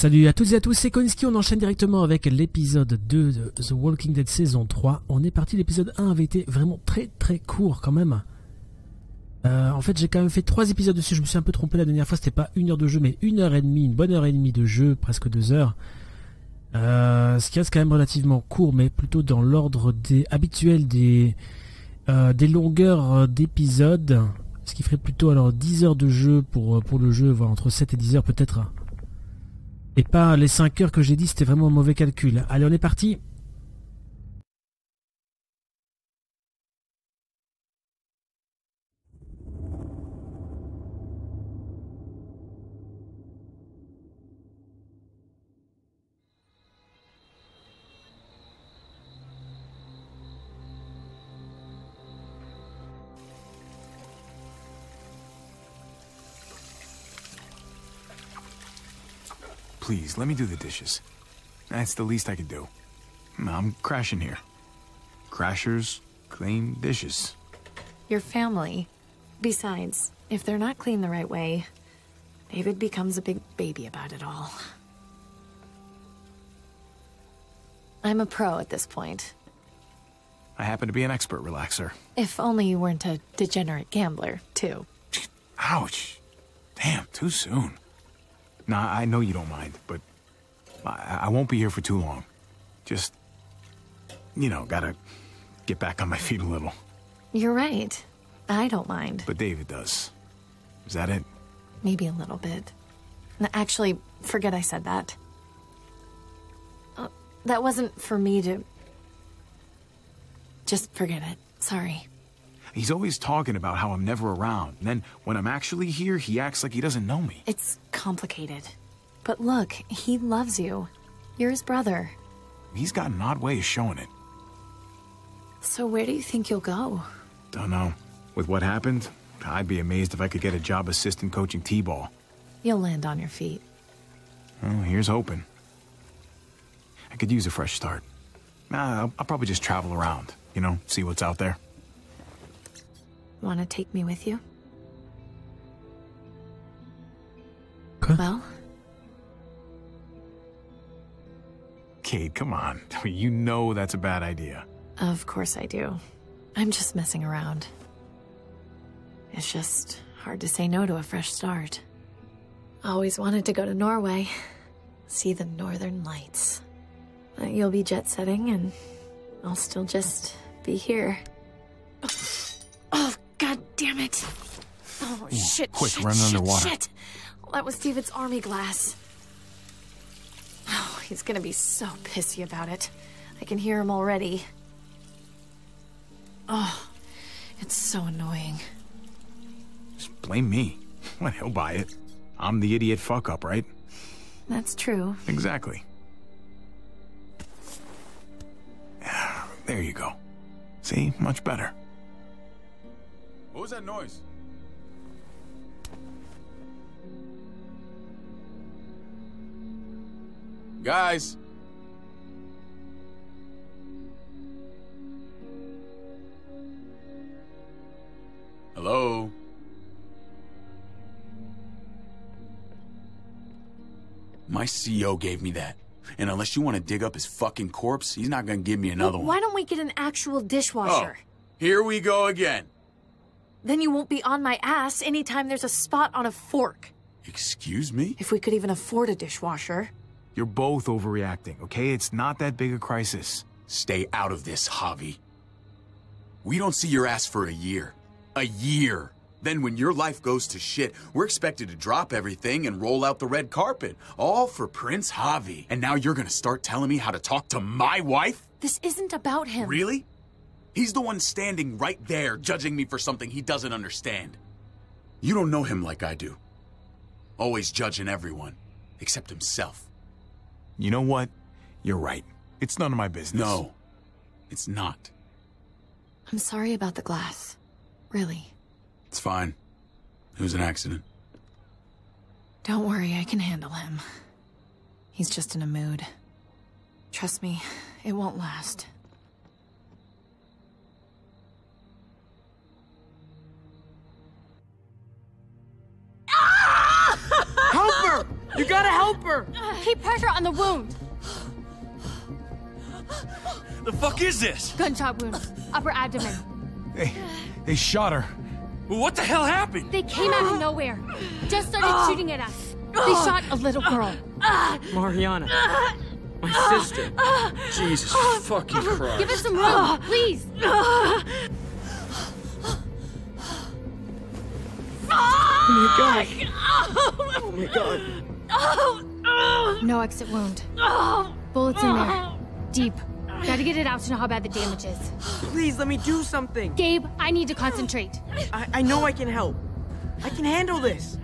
Salut à toutes et à tous, c'est Konski, on enchaîne directement avec l'épisode 2 de The Walking Dead saison 3. On est parti, l'épisode 1 avait été vraiment très très court quand même. Euh, en fait j'ai quand même fait 3 épisodes dessus, je me suis un peu trompé la dernière fois, c'était pas une heure de jeu mais une heure et demie, une bonne heure et demie de jeu, presque deux heures. Euh, ce qui reste quand même relativement court mais plutôt dans l'ordre des habituel des, euh, des longueurs d'épisodes. Ce qui ferait plutôt alors 10 heures de jeu pour, pour le jeu, voire entre 7 et 10 heures peut-être et pas les 5 heures que j'ai dit, c'était vraiment un mauvais calcul. Allez, on est parti. Please, let me do the dishes. That's the least I can do. I'm crashing here. Crashers clean dishes. Your family. Besides, if they're not clean the right way, David becomes a big baby about it all. I'm a pro at this point. I happen to be an expert relaxer. If only you weren't a degenerate gambler, too. Ouch. Damn, too soon. Nah, I know you don't mind, but I, I won't be here for too long. Just, you know, gotta get back on my feet a little. You're right. I don't mind. But David does. Is that it? Maybe a little bit. N- Actually, forget I said that. Uh, that wasn't for me to. Just forget it. Sorry. He's always talking about how I'm never around. And then when I'm actually here, he acts like he doesn't know me. It's complicated. But look, he loves you. You're his brother. He's got an odd way of showing it. So where do you think you'll go? Don't know. With what happened, I'd be amazed if I could get a job assistant coaching T-ball. You'll land on your feet. Well, here's hoping. I could use a fresh start. Nah, I'll, I'll probably just travel around, you know, see what's out there. Want to take me with you? Well, Kate, come on. You know that's a bad idea. of course I do. I'm just messing around. It's just hard to say no to a fresh start. Always wanted to go to Norway, see the northern lights. You'll be jet setting, and I'll still just be here. Oh, shit, quick, shit, run shit, underwater. Shit. Well, that was David's army glass. Oh, he's gonna be so pissy about it. I can hear him already. Oh, it's so annoying. Just blame me. Well, he'll buy it. I'm the idiot fuck up, right? That's true. Exactly. There you go. See? Much better. What was that noise? Guys! Hello? My CEO gave me that. And unless you want to dig up his fucking corpse, he's not gonna give me another Well, one. Why don't we get an actual dishwasher? Oh, dishwasher? here we go again. Then you won't be on my ass anytime there's a spot on a fork. Excuse me? If we could even afford a dishwasher. You're both overreacting, okay? It's not that big a crisis. Stay out of this, Javi. We don't see your ass for a year. A year. Then when your life goes to shit, we're expected to drop everything and roll out the red carpet. All for Prince Javi. And now you're gonna start telling me how to talk to my wife? This isn't about him. Really? He's the one standing right there judging me for something he doesn't understand. You don't know him like I do. Always judging everyone, except himself. You know what? You're right. It's none of my business. No, it's not. I'm sorry about the glass. Really. It's fine. It was an accident. Don't worry, I can handle him. He's just in a mood. Trust me, it won't last. You help her! Keep pressure on the wound. The fuck is this? Gunshot wound. Upper abdomen. They, they shot her. What the hell happened? They came out of nowhere. Just started shooting at us. They shot a little girl. Mariana. My sister. Jesus fucking Christ. Give us some room, please. Oh my god. Oh my god. No exit wound. Bullets in there. Deep. Gotta get it out to know how bad the damage is. Please let me do something. Gabe, I need to concentrate. I, I know I can help. I can handle this.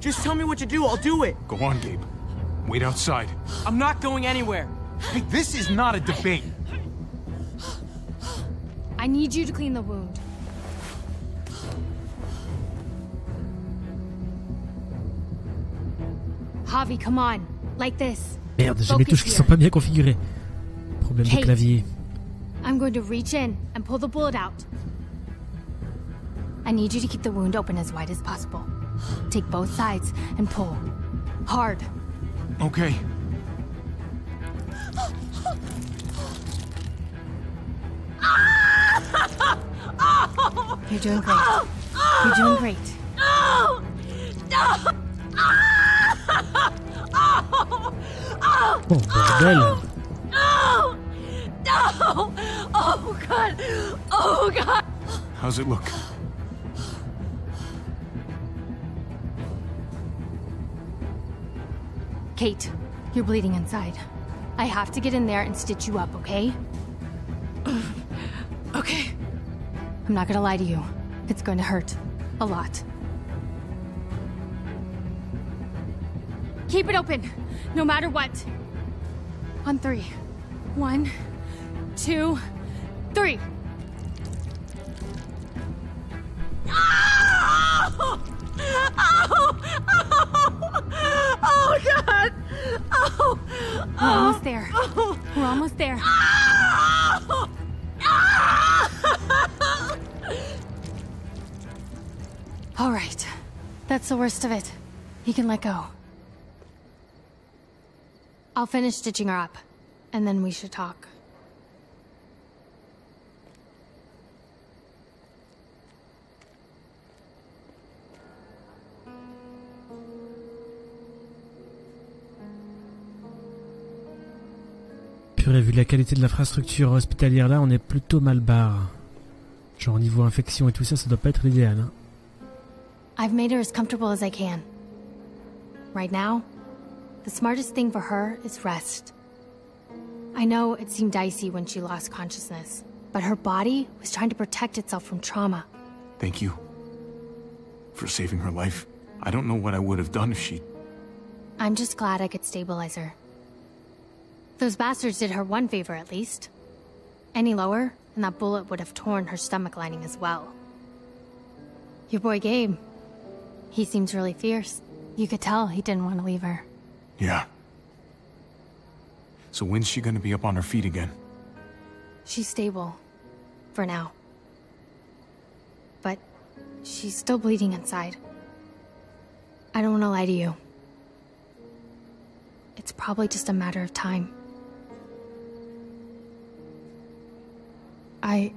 Just tell me what to do, I'll do it. Go on, Gabe. Wait outside. I'm not going anywhere. Hey, this is not a debate. I need you to clean the wound. Javi, come on. Like this. Merde, j'ai mes touches qui sont pas bien configurées. Problème de clavier. I'm going to reach in and pull the bullet out. I need you to keep the wound open as wide as possible. Take both sides and pull. Hard. Okay. You're doing great. You're doing great. Oh, God! Oh God! How's it look? Kate, you're bleeding inside. I have to get in there and stitch you up, okay? Okay. I'm not gonna lie to you. It's going to hurt. A lot. Keep it open, no matter what. On three. One, two, three. Oh, God! Oh! We're almost there. We're almost there. All right. That's the worst of it. You can let go. I'll finish stitching her up, and then we should talk. Purée, vu la qualité de l'infrastructure hospitalière là, on est plutôt mal barre. Genre niveau infection et tout ça, ça doit pas être l'idéal. Hein. I've made her as comfortable as I can. Right now, the smartest thing for her is rest. I know it seemed dicey when she lost consciousness, but her body was trying to protect itself from trauma. Thank you. For saving her life. I don't know what I would have done if she. I'm just glad I could stabilize her. Those bastards did her one favor at least. Any lower, and that bullet would have torn her stomach lining as well. Your boy Gabe. He seems really fierce. You could tell he didn't want to leave her. Yeah. So when's she gonna be up on her feet again? She's stable. For now. But she's still bleeding inside. I don't want to lie to you. It's probably just a matter of time. I.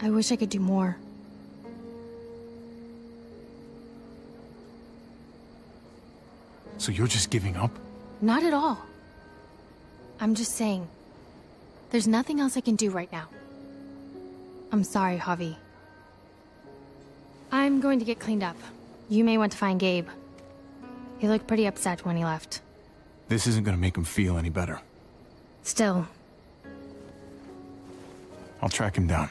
I wish I could do more. So you're just giving up? Not at all. I'm just saying. There's nothing else I can do right now. I'm sorry, Javi. I'm going to get cleaned up. You may want to find Gabe. He looked pretty upset when he left. This isn't gonna make him feel any better. Still, I'll track him down.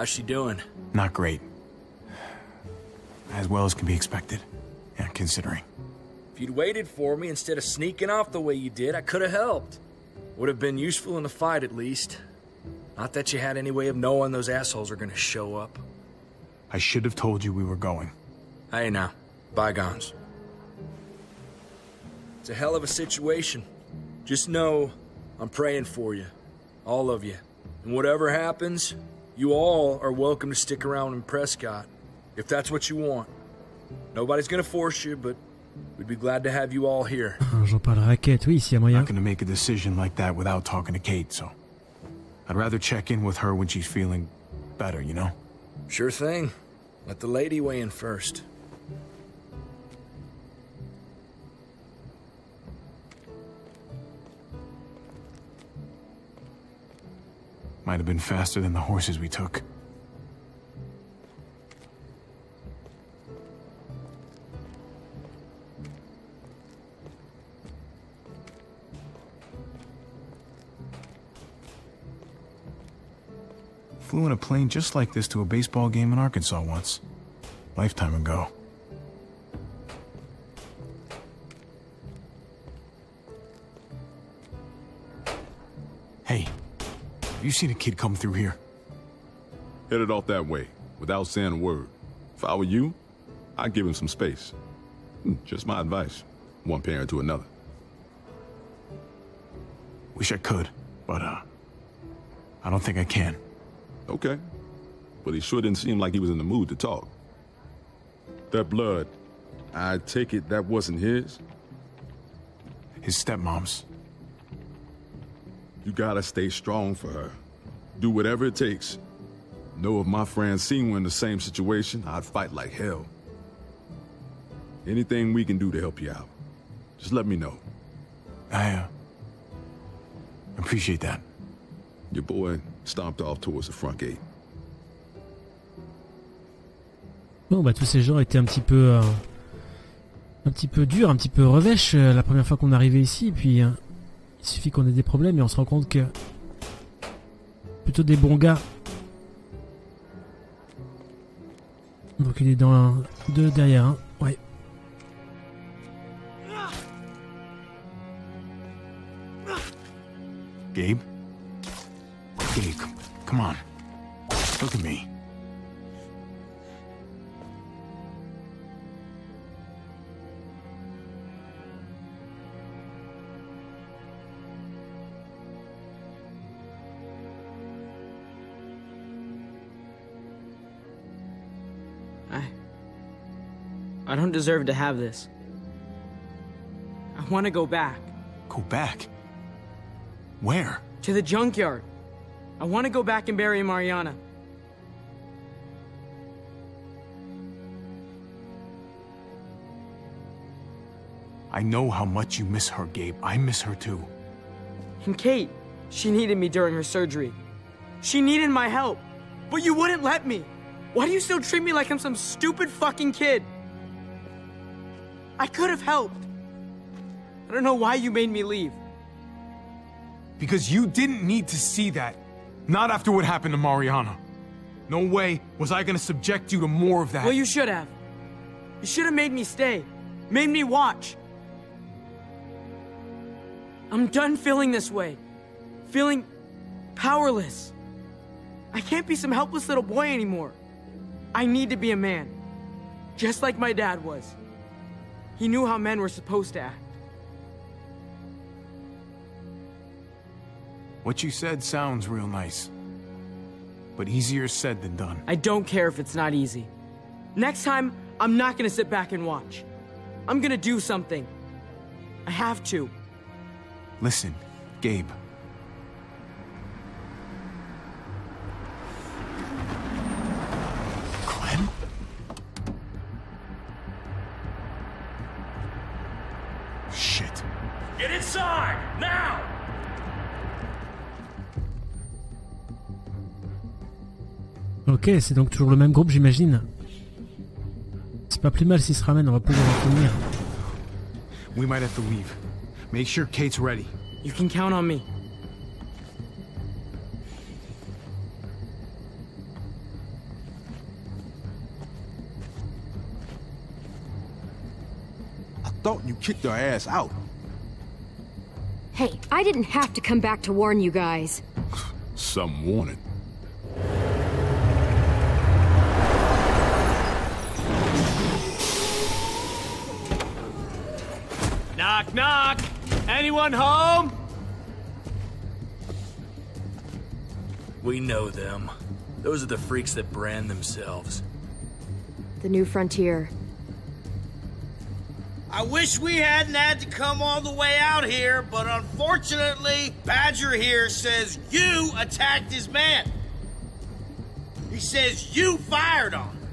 How's she doing? Not great. As well as can be expected. Yeah, considering. If you'd waited for me instead of sneaking off the way you did, I could have helped. Would have been useful in the fight at least. Not that you had any way of knowing those assholes are gonna show up. I should have told you we were going. Hey now, bygones. It's a hell of a situation. Just know I'm praying for you. All of you. And whatever happens, you all are welcome to stick around in Prescott, if that's what you want. Nobody's gonna force you, but we'd be glad to have you all here. Un jour pas de raquette, oui, s'il y a I'm moyen. not gonna make a decision like that without talking to Kate, so I'd rather check in with her when she's feeling better, you know? Sure thing. Let the lady weigh in first. Might have been faster than the horses we took. Flew in a plane just like this to a baseball game in Arkansas once. Lifetime ago. Have you seen a kid come through here? Headed off that way, without saying a word. If I were you, I'd give him some space. Hmm, Just my advice. One parent to another. Wish I could, but uh, I don't think I can. Okay. But he sure didn't seem like he was in the mood to talk. That blood, I take it that wasn't his? His stepmom's. You gotta stay strong for her. Do whatever it takes. Know if my Francine were in the same situation, I'd fight like hell. Anything we can do to help you out, just let me know. I uh, appreciate that. Your boy stomped off towards the front gate. Bon, bah tous ces gens étaient un petit peu, euh, un petit peu durs, un petit peu revêches euh, la première fois qu'on est arrivé ici. Puis, euh, il suffit qu'on ait des problèmes et on se rend compte que plutôt des bons gars. Donc il est dans un, deux derrière un. Ouais. Gabe? Gabe, come on. Look at me. Don't deserve to have this. I want to go back Go back. Where? to the junkyard. I want to go back and bury Mariana. I know how much you miss her, Gabe. I miss her too. And Kate, she needed me during her surgery. She needed my help. But you wouldn't let me. Why do you still treat me like I'm some stupid fucking kid? I could have helped. I don't know why you made me leave. Because you didn't need to see that. Not after what happened to Mariana. No way was I gonna subject you to more of that. Well, you should have. You should have made me stay. Made me watch. I'm done feeling this way. Feeling powerless. I can't be some helpless little boy anymore. I need to be a man. Just like my dad was. He knew how men were supposed to act. What you said sounds real nice. But easier said than done. I don't care if it's not easy. Next time, I'm not gonna sit back and watch. I'm gonna do something. I have to. Listen, Gabe. Ok, c'est donc toujours le même groupe, j'imagine. C'est pas plus mal s'ils se ramènent, on va pouvoir en finir. We might have to leave. Make sure Kate's ready. You can count on me. I thought you kicked her ass out. Hey, I didn't have to come back to warn you guys. Some warning. Knock, knock! Anyone home? We know them. Those are the freaks that brand themselves. The new frontier. I wish we hadn't had to come all the way out here, but unfortunately, Badger here says you attacked his man. He says you fired on him.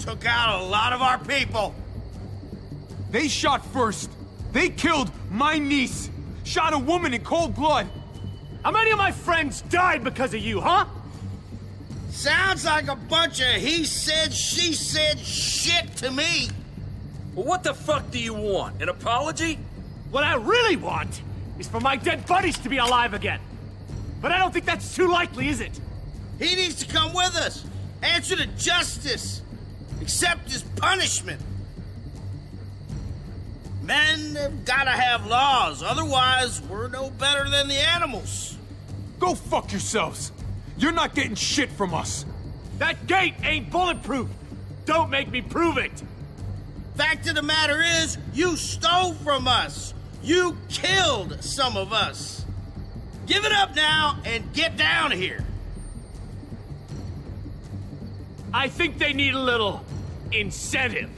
Took out a lot of our people. They shot first. They killed my niece. Shot a woman in cold blood. How many of my friends died because of you, huh? Sounds like a bunch of he said, she said shit to me. Well, what the fuck do you want? An apology? What I really want is for my dead buddies to be alive again. But I don't think that's too likely, is it? He needs to come with us. Answer to justice. Accept his punishment. Men have gotta have laws, otherwise, we're no better than the animals. Go fuck yourselves. You're not getting shit from us. That gate ain't bulletproof. Don't make me prove it. Fact of the matter is, you stole from us. You killed some of us. Give it up now and get down here. I think they need a little incentive.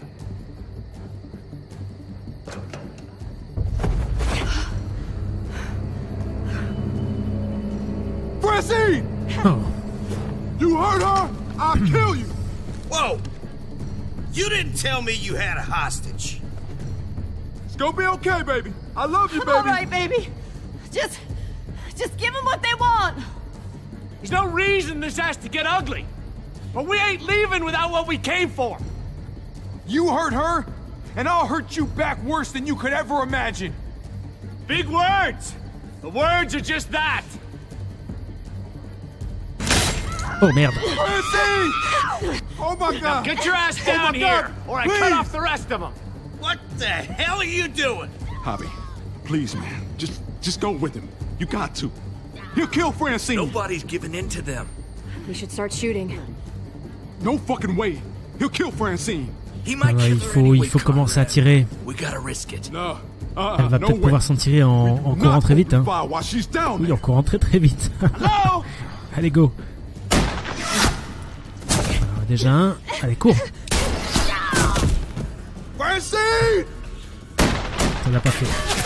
Francine! You hurt her? I'll kill you! Whoa! You didn't tell me you had a hostage. It's gonna be okay, baby. I love you, I'm baby. all right, baby. Just, just give them what they want. There's no reason this has to get ugly. But we ain't leaving without what we came for. You hurt her, and I'll hurt you back worse than you could ever imagine. Big words! The words are just that. Oh merde. Francine! Oh my Now god! get your ass Oh down my here, or I please. cut off the rest of them. What the hell are you doing? Javi, please, man. Just just go with him. You got to. He'll kill Francine. Nobody's giving in to them. We should start shooting. No fucking way. He'll kill Francine. He Ah might ouais, kill il faut, il faut commencer à tirer. We gotta risk it. No. Uh, Elle va no peut-être way. pouvoir s'en tirer en, en courant très vite. Hein. Oui, en courant très très vite. Allez, go. Déjà un. Allez, cours. Ça l'a pas fait.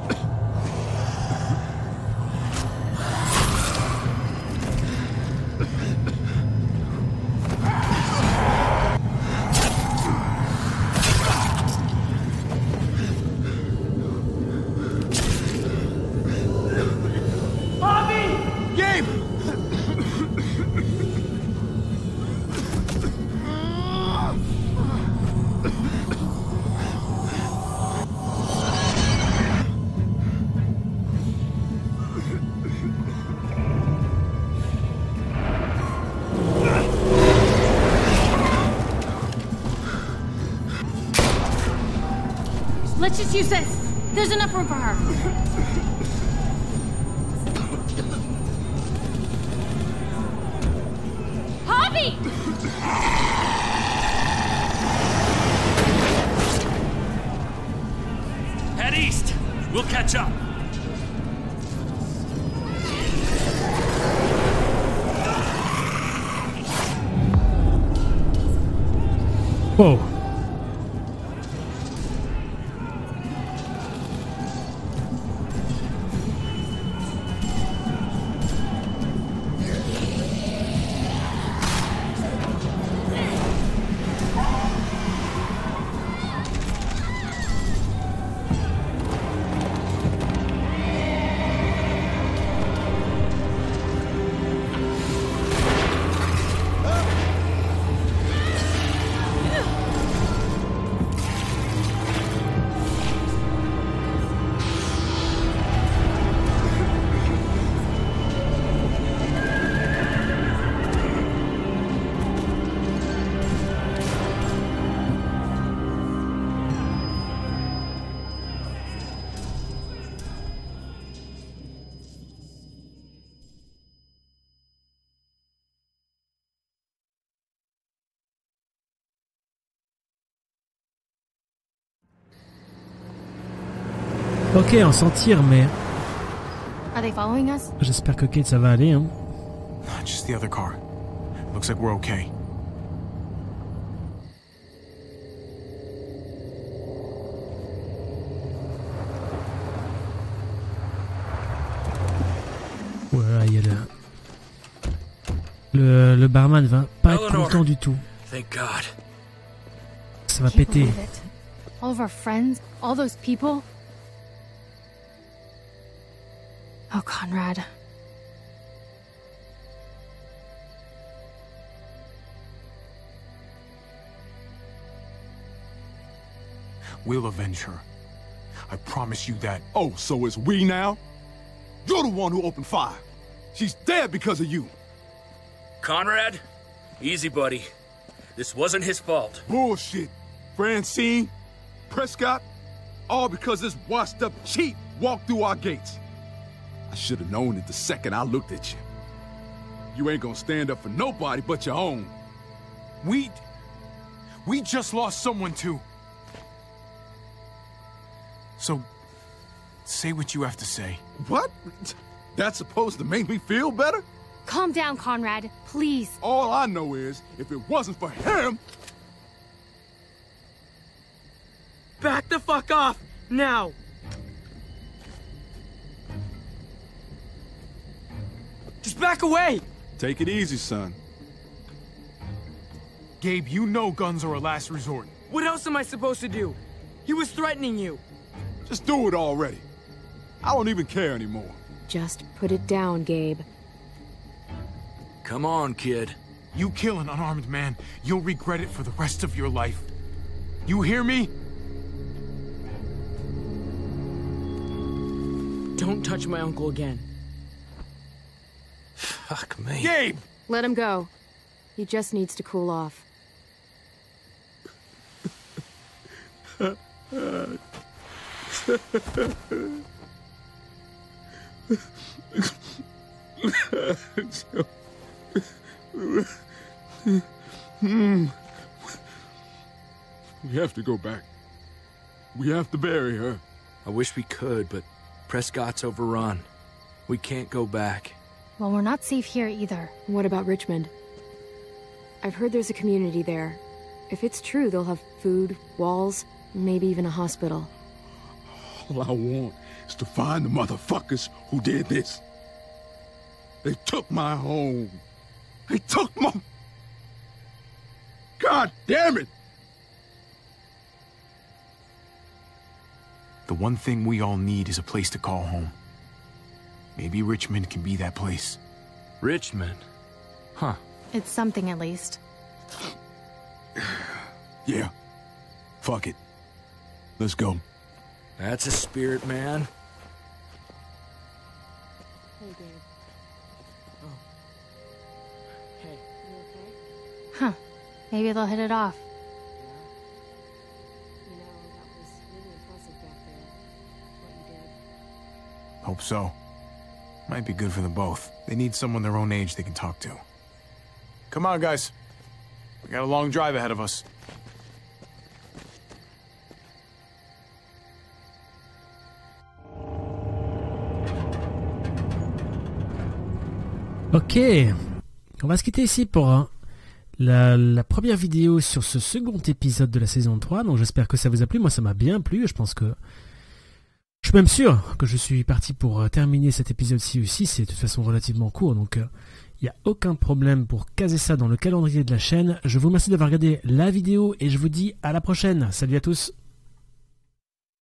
Let's just use this. There's enough room for her. Hobby! Head east. We'll catch up. Ok, on s'en tire, mais Are they following us? j'espère que Kate ça va aller. Hein. Just the other car. Looks like we're okay. Ouais, il y a le... le. Le barman va pas être Eleanor. content du tout. Thank God. Ça va péter. All of our friends, all those people. Oh, Conrad. We'll avenge her. I promise you that. Oh, so it's we now? You're the one who opened fire. She's dead because of you. Conrad, easy, buddy. This wasn't his fault. Bullshit. Francine, Prescott, all because this washed up cheat walked through our gates. I should have known it the second I looked at you. You ain't gonna stand up for nobody but your own. We. We just lost someone too. So. Say what you have to say. What? That's supposed to make me feel better? Calm down, Conrad. Please. All I know is, if it wasn't for him, Back the fuck off! Now! Just back away! take it easy, son. Gabe, you know guns are a last resort. What else am I supposed to do? He was threatening you. Just do it already. I don't even care anymore. Just put it down, Gabe. Come on, kid. You kill an unarmed man, you'll regret it for the rest of your life. You hear me? Don't touch my uncle again. Fuck me. Gabe! Let him go. He just needs to cool off. We have to go back. We have to bury her. I wish we could, but Prescott's overrun. We can't go back. Well, we're not safe here either. What about Richmond? I've heard there's a community there. If it's true, they'll have food, walls, maybe even a hospital. All I want is to find the motherfuckers who did this. They took my home. They took my. God damn it! The one thing we all need is a place to call home. Maybe Richmond can be that place. Richmond? Huh. It's something at least. Yeah. Fuck it. Let's go. That's a spirit, man. Hey, Gabe. Oh. Hey. You okay? Huh. Maybe they'll hit it off. You know, really Hope so. Might be good for them both. They need someone their own age they can talk to. Come on, guys. We got a long drive ahead of us. Ok, on va se quitter ici pour hein, la, la, première vidéo sur ce second épisode de la saison 3. Donc j'espère que ça vous a plu. Moi ça m'a bien plu. Je pense que... Je suis même sûr que je suis parti pour euh, terminer cet épisode-ci aussi. C'est de toute façon relativement court. Donc il euh, n'y a aucun problème pour caser ça dans le calendrier de la chaîne. Je vous remercie d'avoir regardé la vidéo et je vous dis à la prochaine. Salut à tous